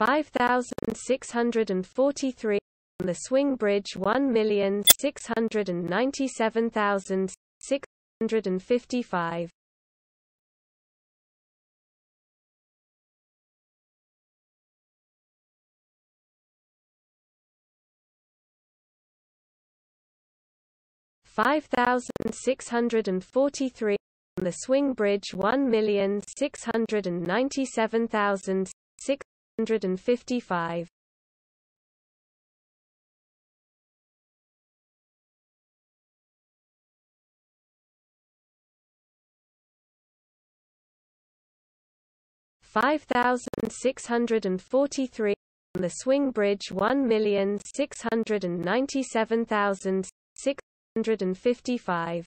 5,643 on the swing bridge 1,697,655. Five thousand six hundred and forty three on the swing bridge one million six hundred and ninety seven thousand six 155. Five thousand six hundred and forty-three on the swing bridge one million six hundred and ninety-seven thousand six hundred and fifty-five.